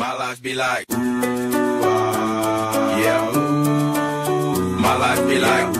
My life be like, ooh, ah, yeah, ooh. My life be like,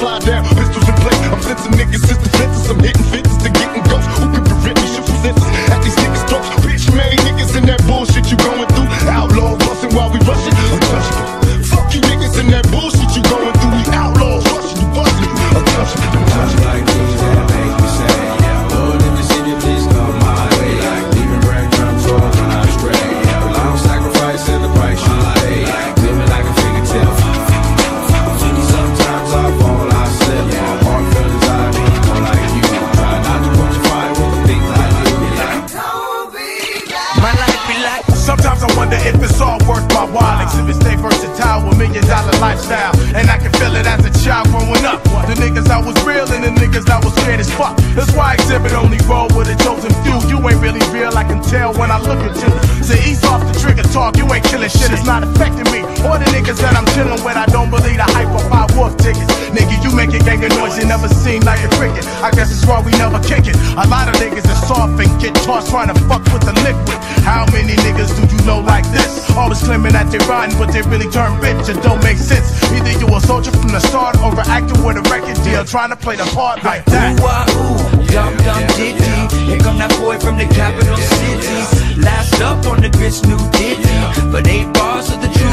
Slide down. Be like Sometimes I wonder if it's all worth my while. Exhibit stay versatile with million dollar lifestyle. And I can feel it as a child growing up. The niggas I was real and the niggas I was scared as fuck. That's why exhibit only roll with a chosen few. You ain't really real, I can tell when I look at you. Say ease off the trigger talk, you ain't killing shit, it's not affecting me. Or the niggas that I'm chilling with, I don't believe the you make a gang of noise, you never seem like a cricket. I guess it's why we never kick it. A lot of niggas are soft and get tossed trying to fuck with the liquid. How many niggas do you know like this? Always claiming that they're riding, but they really turn bitch. It don't make sense. Either you a soldier from the start or an actor with a record deal trying to play the part like that. Ooh, ah, ooh, dum dum ditty. Here come that boy from the capital city. Last up on the grits, new ditty. But eight bars of the truth